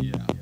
Yeah.